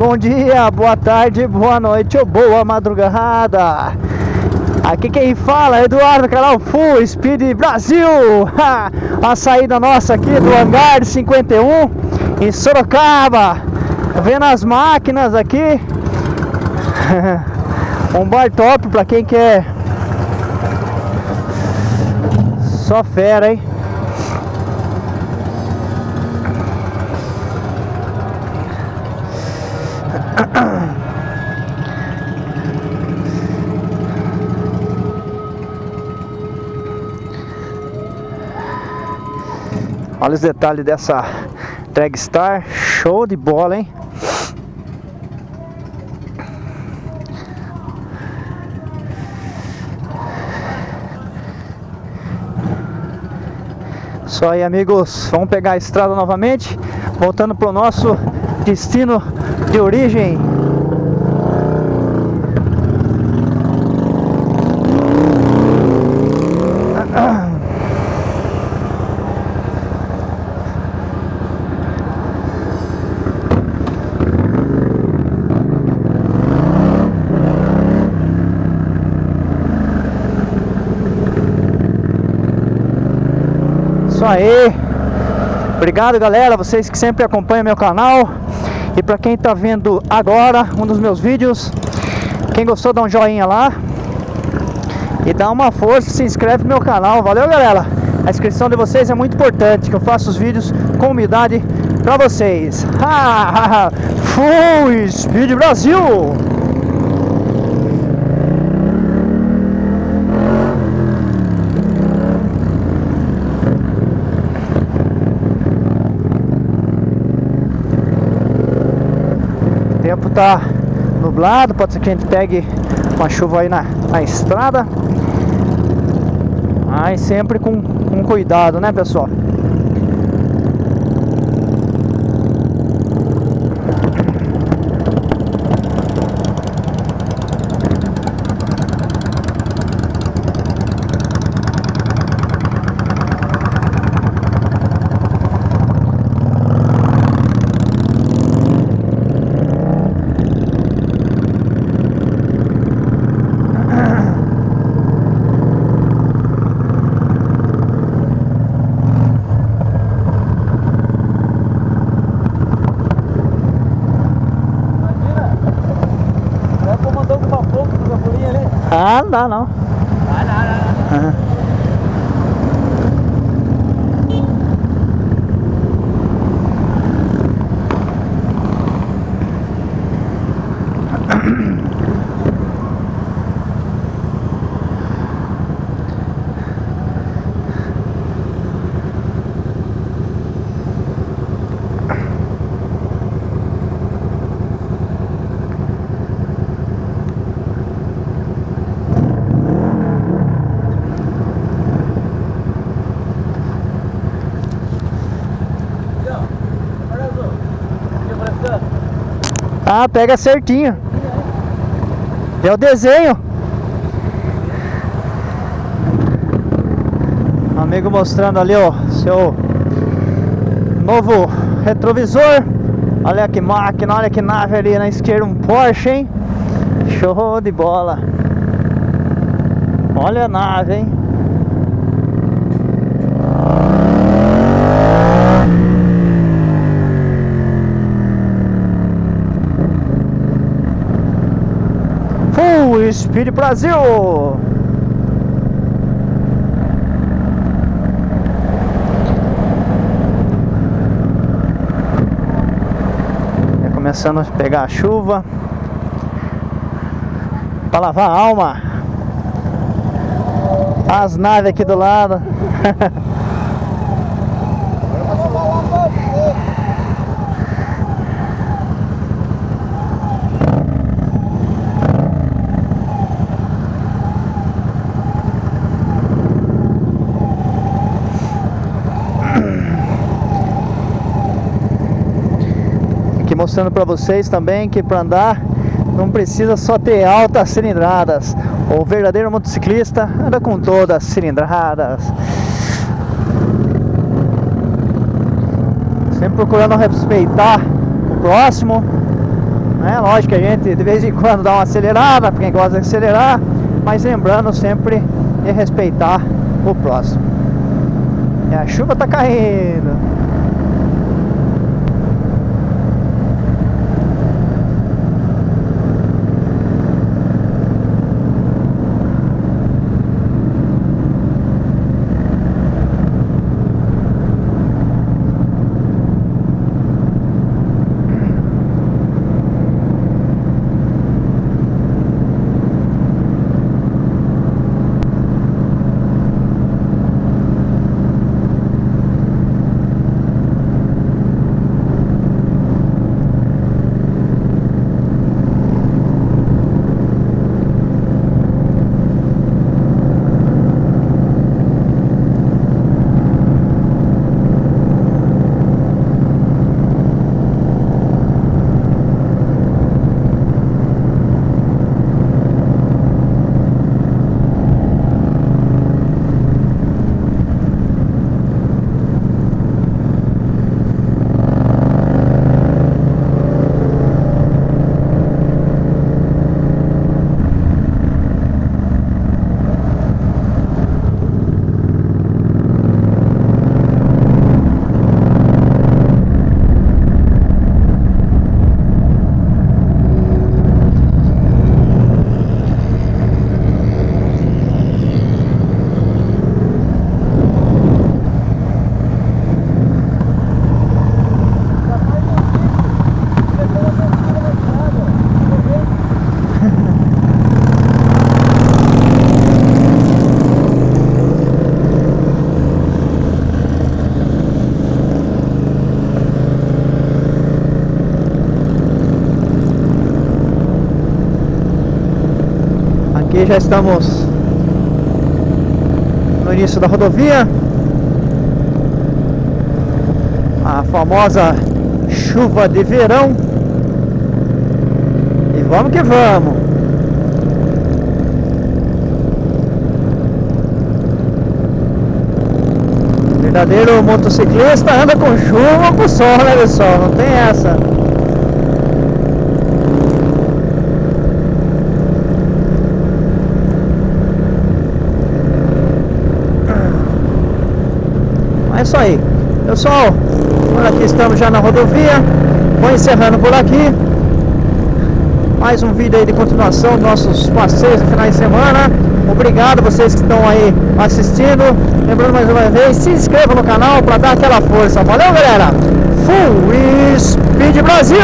Bom dia, boa tarde, boa noite ou boa madrugada. Aqui quem fala é Eduardo canal Full Speed Brasil. A saída nossa aqui do hangar 51 em Sorocaba. Vendo as máquinas aqui. Um bar top para quem quer. Só fera, hein? Olha os detalhes dessa Dragstar, show de bola, hein? Só aí, amigos, vamos pegar a estrada novamente, voltando para o nosso destino de origem. Isso aí. Obrigado, galera, vocês que sempre acompanham meu canal. E para quem está vendo agora um dos meus vídeos, quem gostou dá um joinha lá. E dá uma força, se inscreve no meu canal. Valeu, galera. A inscrição de vocês é muito importante, que eu faço os vídeos com humildade para vocês. Full Speed Brasil! Tempo tá nublado, pode ser que a gente pegue uma chuva aí na, na estrada. Mas sempre com, com cuidado, né, pessoal? Não dá não. Ah, não, não, Ah, pega certinho. É o desenho. Amigo mostrando ali, ó, seu novo retrovisor. Olha que máquina, olha que nave ali na esquerda, um Porsche, hein? Show de bola. Olha a nave, hein? Full Speed Brasil! Já começando a pegar a chuva para lavar a alma. As naves aqui do lado. mostrando para vocês também que para andar não precisa só ter altas cilindradas. O verdadeiro motociclista anda com todas as cilindradas. Sempre procurando respeitar o próximo. É lógico que a gente de vez em quando dá uma acelerada, para quem gosta de acelerar, mas lembrando sempre de respeitar o próximo. E a chuva tá caindo. Aqui já estamos no início da rodovia. A famosa chuva de verão. E vamos que vamos. Verdadeiro motociclista anda com chuva ou com sol, né pessoal? Não tem essa. É isso aí. Pessoal, por aqui estamos já na rodovia. Vou encerrando por aqui. Mais um vídeo aí de continuação dos nossos passeios no final de semana. Obrigado vocês que estão aí assistindo. Lembrando mais uma vez, se inscreva no canal para dar aquela força. Valeu, galera! Full Speed Brasil!